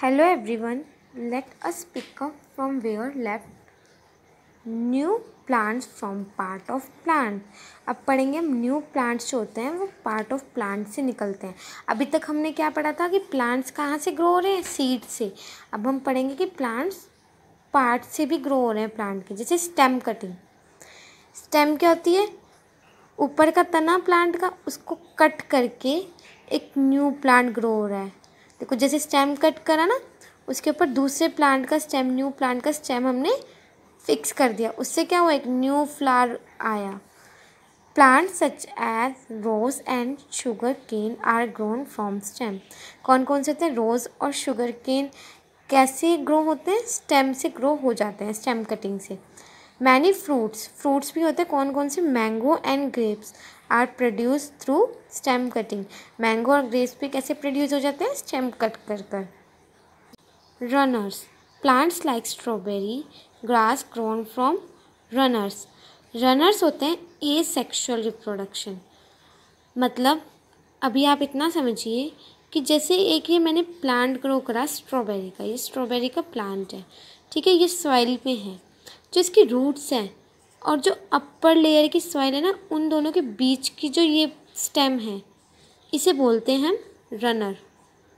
Hello everyone, let us pick up from where left. New plants from part of plant अब पढ़ेंगे हम new plants जो होते हैं वो पार्ट ऑफ़ प्लांट से निकलते हैं। अभी तक हमने क्या पढ़ा था कि प्लांट्स कहाँ से ग्रो हो रहे हैं? सीड से। अब हम पढ़ेंगे कि प्लांट्स पार्ट से भी ग्रो हो रहे हैं प्लांट के जैसे स्टेम कटिंग स्टेम क्या होती है? ऊपर का तना प्लांट का उसको कट करके एक न्यू प्लांट ग्रो हो रहा है। देखो, जैसे स्टेम कट करा ना, उसके ऊपर दूसरे प्लांट का स्टेम न्यू प्लांट का स्टेम हमने फिक्स कर दिया। उससे क्या हुआ? एक न्यू फ्लावर आया। Plant such as rose and sugarcane are grown from stem कौन कौन से होते हैं? रोज़ और शुगर केन कैसे ग्रो होते हैं? स्टेम से ग्रो हो जाते हैं स्टेम कटिंग से। मैनी फ्रूट्स फ्रूट्स भी होते हैं कौन कौन से? Mango and grapes are produce through stem cutting. Mango और ग्रेप्स भी कैसे प्रोड्यूस हो जाते हैं स्टेम कट कर कर। Runners. Plants like strawberry, grass grown from runners. Runners होते हैं ए सेक्शुअल रिप्रोडक्शन। मतलब अभी आप इतना समझिए कि जैसे एक ये मैंने प्लांट ग्रो करा स्ट्रॉबेरी का, ये स्ट्रॉबेरी का प्लांट है। ठीक है, ये सॉइल पे है जो इसकी रूट्स हैं। और जो अपर लेयर की सॉइल है ना, उन दोनों के बीच की जो ये स्टेम है, इसे बोलते हैं हम रनर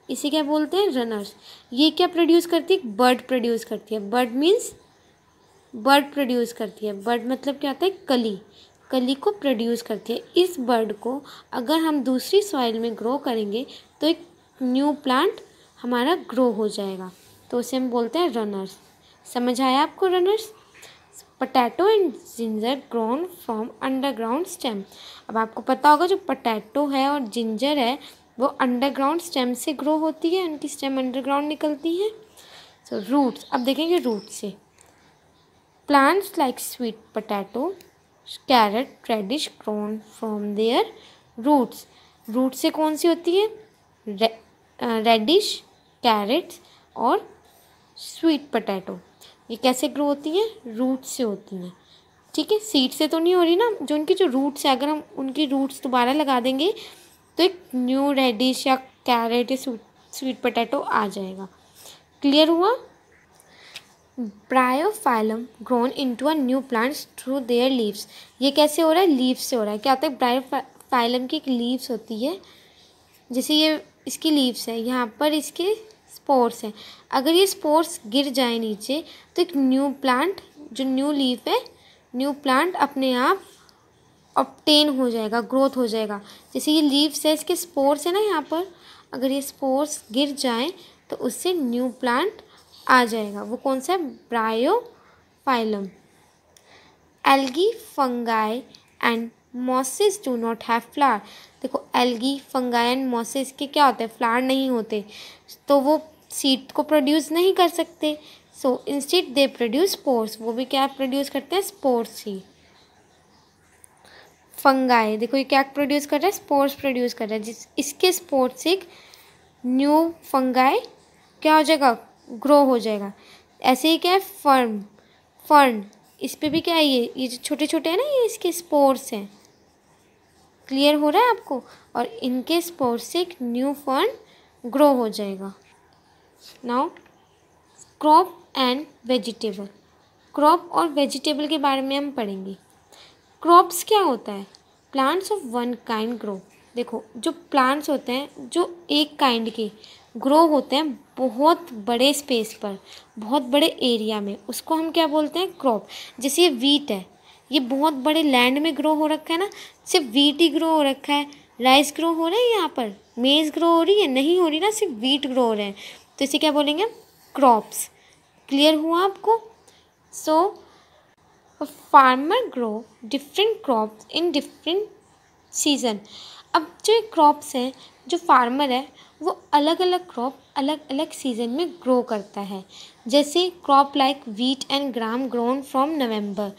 इसे क्या बोलते हैं? रनर्स ये क्या प्रोड्यूस करती है? बर्ड प्रोड्यूस करती है. बर्ड मीन्स बर्ड प्रोड्यूस करती है. बर्ड मतलब क्या होता है? कली. कली को प्रोड्यूस करती है. इस बर्ड को अगर हम दूसरी सॉइल में ग्रो करेंगे तो एक न्यू प्लांट हमारा ग्रो हो जाएगा. तो उसे हम बोलते हैं रनर्स समझ आया आपको runners potato and ginger grown from underground stem अब आपको पता होगा जो पटैटो है और जिंजर है वो अंडरग्राउंड स्टेम से ग्रो होती है उनकी स्टेम अंडरग्राउंड निकलती है। सो so, रूट्स अब देखेंगे रूट से। Plants like sweet potato carrot radish grown from their roots root से कौन सी होती है? रेडिश कैरेट्स और स्वीट पटैटो ये कैसे ग्रो होती हैं? रूट से होती हैं। ठीक है? सीड से तो नहीं हो रही ना? जो उनकी जो रूट्स है, अगर हम उनकी रूट्स दोबारा लगा देंगे तो एक न्यू रेडिश या कैरेट या स्वीट पोटैटो आ जाएगा। क्लियर हुआ? Bryophyllum grown into a new plants through their leaves ये कैसे हो रहा है? लीव्स से हो रहा है। क्या होता है? ब्रायोफाइलम की एक लीव्स होती है। जैसे ये, इसकी लीव्स है। यहाँ पर इसके स्पोर्स हैं। अगर ये स्पोर्स गिर जाए नीचे तो एक न्यू प्लांट, जो न्यू लीफ है, न्यू प्लांट अपने आप ऑप्टेन हो जाएगा ग्रोथ हो जाएगा। जैसे ये लीव्स है, इसके स्पोर्स है ना यहाँ पर। अगर ये स्पोर्स गिर जाए तो उससे न्यू प्लांट आ जाएगा। वो कौन सा है? Bryophyllum algae, fungi and mosses do not have flower देखो एल्गी एंड मॉसिस के क्या होते हैं? फ्लावर नहीं होते। तो वो सीड को प्रोड्यूस नहीं कर सकते। So instead they produce spores वो भी क्या प्रोड्यूस करते हैं? स्पोर्स ही। फंगाई देखो, ये क्या प्रोड्यूस कर रहा है? स्पोर्स प्रोड्यूस कर रहा है। जिस, इसके स्पोर्ट्स एक न्यू फंगाई क्या हो जाएगा? ग्रो हो जाएगा। ऐसे ही क्या है? फर्म फर्न इस पर भी क्या है ये? ये जो छोटे छोटे हैं ना, ये इसके स्पोर्स हैं। क्लियर हो रहा है आपको? और इनके स्पोर्स से एक न्यू फर्न ग्रो हो जाएगा। Now crop and vegetable crop और वेजिटेबल के बारे में हम पढ़ेंगे। क्रॉप्स क्या होता है? Plants of one kind grow देखो, जो प्लांट्स होते हैं, जो एक काइंड के ग्रो होते हैं, बहुत बड़े स्पेस पर, बहुत बड़े एरिया में, उसको हम क्या बोलते हैं? क्रॉप जैसे वीट है ये बहुत बड़े लैंड में ग्रो हो रखा है ना? सिर्फ़ वीट ही ग्रो हो रखा है। राइस ग्रो हो रहा है यहाँ पर? मेज़ ग्रो हो रही है? नहीं हो रही ना, सिर्फ़ वीट ग्रो हो रहे हैं। तो इसे क्या बोलेंगे क्रॉप्स क्लियर हुआ आपको? So farmer grow different crops in different season अब जो क्रॉप्स हैं, जो फार्मर है, वो अलग अलग क्रॉप अलग अलग सीज़न में ग्रो करता है। जैसे crop like wheat and gram grown from November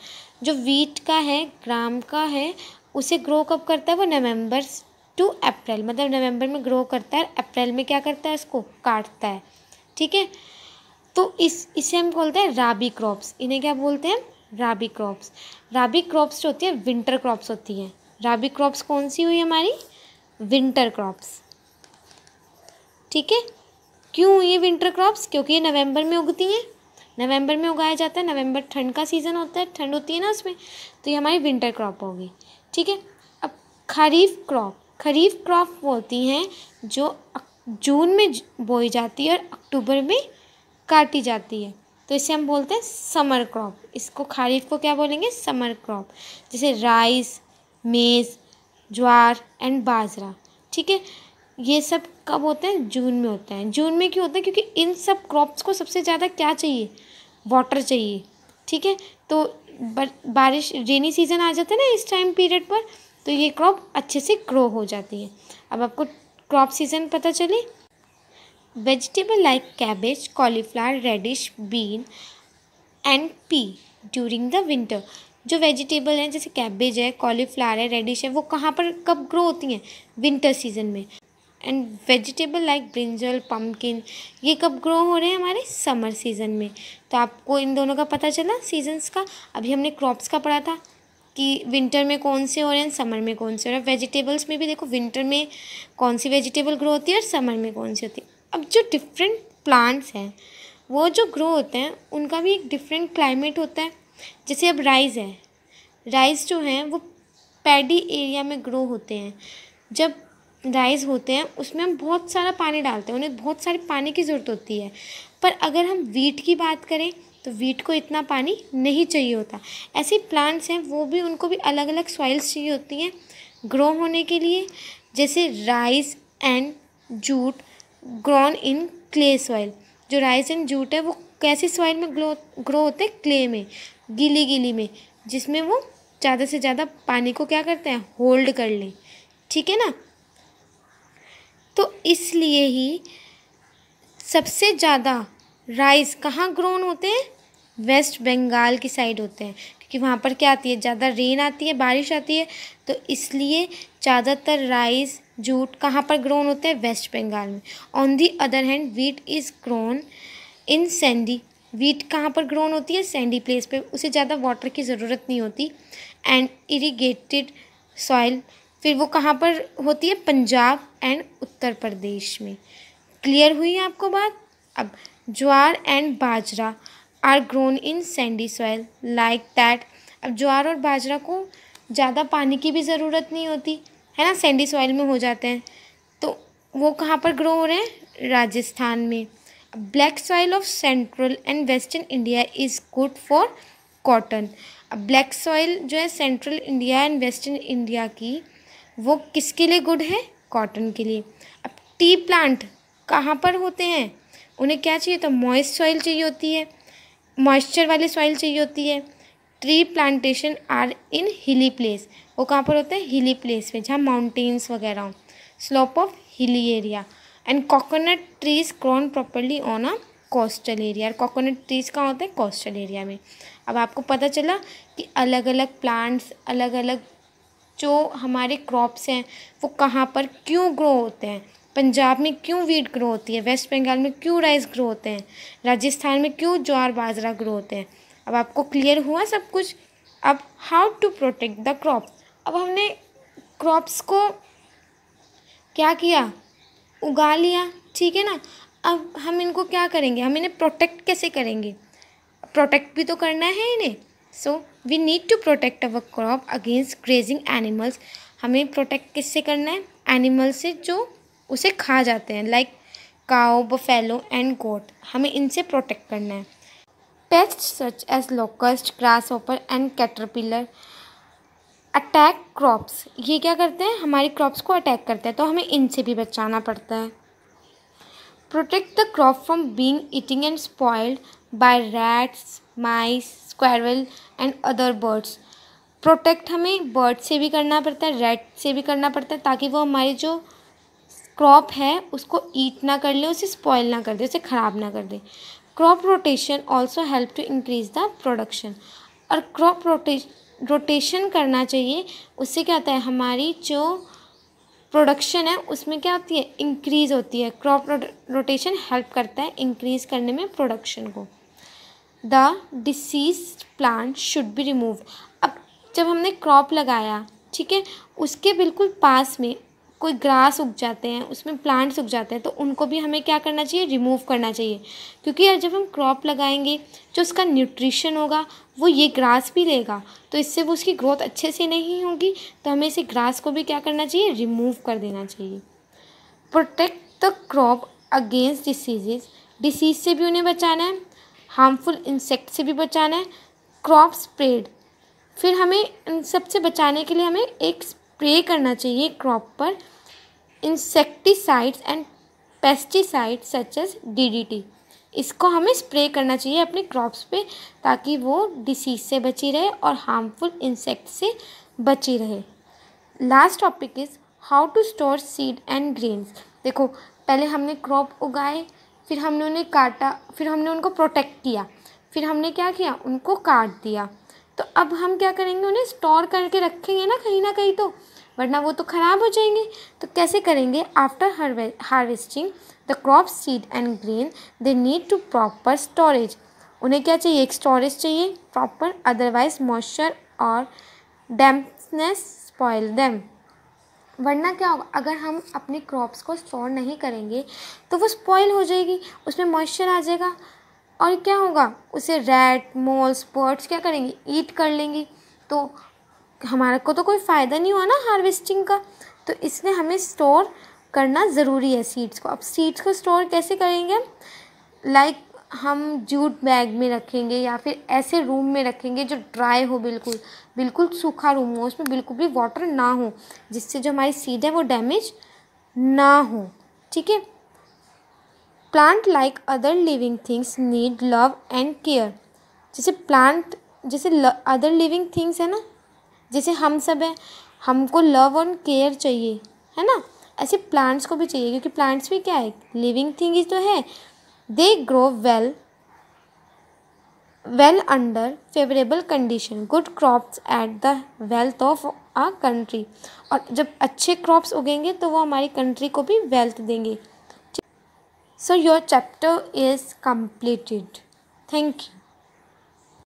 जो वीट का है ग्राम का है, उसे ग्रो कब करता है वो नवंबर टू अप्रैल मतलब नवंबर में ग्रो करता है अप्रैल में क्या करता है इसको काटता है। ठीक है? तो इस, इसे हम बोलते हैं राबी क्रॉप्स इन्हें क्या बोलते हैं? राबी क्रॉप्स राबी क्रॉप्स जो होती है विंटर क्रॉप्स होती हैं। राबी क्रॉप्स कौन सी हुई हमारी? विंटर क्रॉप्स ठीक है? क्यों ये विंटर क्रॉप्स क्योंकि ये नवंबर में उगती हैं। नवंबर में उगाया जाता है, नवंबर ठंड का सीज़न होता है, ठंड होती है ना उसमें तो ये हमारी विंटर क्रॉप होगी, ठीक है? अब खरीफ क्रॉप खरीफ क्रॉप वो होती हैं जो जून में बोई जाती है और अक्टूबर में काटी जाती है तो इसे हम बोलते हैं समर क्रॉप इसको खरीफ को क्या बोलेंगे? समर क्रॉप जैसे राइस मेज़ ज्वार एंड बाजरा, ठीक है? ये सब कब होते हैं? जून में होते हैं, जून में क्यों होता है? क्योंकि इन सब क्रॉप्स को सबसे ज़्यादा क्या चाहिए? वाटर चाहिए, ठीक है? तो बारिश रेनी सीज़न आ जाता है ना इस टाइम पीरियड पर तो ये क्रॉप अच्छे से ग्रो हो जाती है। अब आपको क्रॉप सीज़न पता चले? Vegetable like cabbage cauliflower radish bean and pea during the winter जो वेजिटेबल हैं, जैसे कैबेज है कॉलीफ्लावर है रेडिश है, वो कहाँ पर, कब ग्रो होती हैं? विंटर सीज़न में। And vegetable like brinjal pumpkin ये कब ग्रो हो रहे हैं हमारे समर सीज़न में? तो आपको इन दोनों का पता चला सीजन्स का? अभी हमने क्रॉप्स का पढ़ा था कि विंटर में कौन से हो रहे हैं समर में कौन से हो रहे हैं। वेजिटेबल्स में भी देखो विंटर में कौन सी वेजिटेबल ग्रो होती है और समर में कौन सी होती है। अब जो डिफरेंट प्लांट्स हैं, वो जो ग्रो होते हैं, उनका भी एक डिफरेंट क्लाइमेट होता है। जैसे अब राइस है। राइस जो हैं, वो पैडी एरिया में ग्रो होते हैं। जब राइस होते हैं, उसमें हम बहुत सारा पानी डालते हैं, उन्हें बहुत सारे पानी की ज़रूरत होती है। पर अगर हम वीट की बात करें तो वीट को इतना पानी नहीं चाहिए होता। ऐसे प्लांट्स हैं, वो भी, उनको भी अलग अलग सॉइल्स चाहिए होती हैं ग्रो होने के लिए। जैसे rice and jute grown in clay soil जो राइस एंड जूट है, वो कैसी सॉइल में ग्रो ग्रो होते हैं? क्ले में गीली गीली में, जिसमें वो ज़्यादा से ज़्यादा पानी को क्या करते हैं? होल्ड कर लें। ठीक है ना? तो इसलिए ही सबसे ज़्यादा राइस कहाँ ग्रोन होते हैं? वेस्ट बंगाल की साइड होते हैं, क्योंकि वहाँ पर क्या आती है? ज़्यादा रेन आती है, बारिश आती है तो इसलिए ज़्यादातर राइस जूट कहाँ पर ग्रोन होते हैं? वेस्ट बंगाल में। On the other hand wheat is grown in sandy wheat कहाँ पर ग्रोन होती है? सैंडी प्लेस पे। उसे ज़्यादा वाटर की ज़रूरत नहीं होती। एंड इरीगेटेड सॉइल फिर वो कहाँ पर होती है? पंजाब एंड उत्तर प्रदेश में। क्लियर हुई आपको बात? अब, jowar and bajra are grown in sandy soil like that अब ज्वार और बाजरा को ज़्यादा पानी की भी ज़रूरत नहीं होती। है ना? सैंडी सॉइल में हो जाते हैं। तो वो कहाँ पर ग्रो हो रहे हैं? राजस्थान में। Black soil of central and western India is good for cotton अब ब्लैक सॉइल जो है central India and western India की वो किसके लिए गुड है? कॉटन के लिए। अब टी प्लांट कहाँ पर होते हैं? उन्हें क्या चाहिए? तो मॉइस्ट सॉइल चाहिए होती है। मॉइस्चर वाली सॉइल चाहिए होती है। Tree plantation are in hilly place वो कहाँ पर होते हैं? हिली प्लेस में, जहाँ माउंटेन्स वगैरह हों। Slope of hilly area and coconut trees grown properly on a coastal area और कोकोनट ट्रीज कहाँ होते हैं? कोस्टल एरिया में। अब आपको पता चला कि अलग अलग प्लांट्स अलग अलग जो हमारे क्रॉप्स हैं, वो कहाँ पर क्यों ग्रो होते हैं? पंजाब में क्यों वीट ग्रो होती है? वेस्ट बंगाल में क्यों राइस ग्रो होते हैं? राजस्थान में क्यों ज्वार बाजरा ग्रो होते हैं? अब आपको क्लियर हुआ सब कुछ? अब how to protect the crop अब हमने क्रॉप्स को क्या किया? उगा लिया, ठीक है ना? अब हम इनको क्या करेंगे? हम इन्हें प्रोटेक्ट कैसे करेंगे? प्रोटेक्ट भी तो करना है इन्हें। So we need to protect our crop against grazing animals हमें प्रोटेक्ट किससे करना है? एनिमल से जो उसे खा जाते हैं like cow buffalo and goat हमें इनसे प्रोटेक्ट करना है। Pest such as locust grasshopper and caterpillar attack crops ये क्या करते हैं? हमारी क्रॉप्स को अटैक करते हैं तो हमें इनसे भी बचाना पड़ता है। Protect the crop from being eating and spoiled by rats mice squirrel and other birds protect हमें बर्ड से भी करना पड़ता है रेड से भी करना पड़ता है, ताकि वो हमारी जो क्रॉप है, उसको ईट ना कर ले, उसे स्पॉइल ना कर दे, उसे ख़राब ना कर दे। Crop rotation also help to increase the production और क्रॉप रोटेशन रोटेशन करना चाहिए, उससे क्या होता है, हमारी जो प्रोडक्शन है, उसमें क्या होती है इंक्रीज़ होती है। क्रॉप रोटेशन हेल्प करता है इंक्रीज़ करने में प्रोडक्शन को। The disease plant should be remove अब जब हमने क्रॉप लगाया, ठीक है, उसके बिल्कुल पास में कोई ग्रास उग जाते हैं, उसमें प्लांट्स उग जाते हैं तो उनको भी हमें क्या करना चाहिए? रिमूव करना चाहिए। क्योंकि यार जब हम क्रॉप लगाएँगे, जो उसका न्यूट्रिशन होगा, वो ये ग्रास भी लेगा तो इससे वो उसकी ग्रोथ अच्छे से नहीं होगी तो हमें इसे ग्रास को भी क्या करना चाहिए? रिमूव कर देना चाहिए। Protect the crop against diseases disease से भी उन्हें बचाना है। हार्मफुल इंसेक्ट से भी बचाना है, क्रॉप स्प्रेड। फिर हमें इन सबसे बचाने के लिए हमें एक स्प्रे करना चाहिए क्रॉप पर। Insecticides and pesticide such as DDT इसको हमें स्प्रे करना चाहिए अपने क्रॉप्स पे, ताकि वो डिसीज से बची रहे और हार्मफुल इंसेक्ट से बची रहे। Last topic is how to store seed and grains. देखो, पहले हमने क्रॉप उगाए फिर हमने उन्हें काटा, फिर हमने उनको प्रोटेक्ट किया। फिर हमने क्या किया? उनको काट दिया। तो अब हम क्या करेंगे? उन्हें स्टोर करके रखेंगे ना कहीं ना कहीं तो। वरना वो तो ख़राब हो जाएँगे। तो कैसे करेंगे? After harvesting the crop seed and grain they need to proper storage उन्हें क्या चाहिए? एक स्टोरेज चाहिए। प्रॉपर अदरवाइज़ मॉइस्चर और डैम्पनेस स्पॉइल देम वरना क्या होगा, अगर हम अपने क्रॉप्स को स्टोर नहीं करेंगे तो वो स्पॉइल हो जाएगी, उसमें मॉइस्चर आ जाएगा। और क्या होगा, उसे रैट मोल्स बर्ड्स क्या करेंगे? ईट कर लेंगी। तो हमारे को तो कोई फ़ायदा नहीं हुआ ना हार्वेस्टिंग का। तो इसलिए हमें स्टोर करना ज़रूरी है सीड्स को। अब सीड्स को स्टोर कैसे करेंगे लाइक हम जूट बैग में रखेंगे या फिर ऐसे रूम में रखेंगे जो ड्राई हो बिल्कुल बिल्कुल सूखा रूम हो, उसमें बिल्कुल भी वाटर ना हो, जिससे जो हमारी सीड है वो डैमेज ना हो, ठीक है? Plant like other living things need love and care जैसे प्लांट जैसे अदर लिविंग थिंग्स है ना? जैसे हम सब हैं, हमको लव एंड केयर चाहिए, है ना? ऐसे प्लांट्स को भी चाहिए, क्योंकि प्लांट्स भी क्या है? लिविंग थिंग ही तो है they grow well well under favourable condition good crops at the wealth of a country और जब अच्छे क्रॉप्स उगेंगे तो वो हमारी कंट्री को भी वेल्थ देंगे so your chapter is completed. Thank you.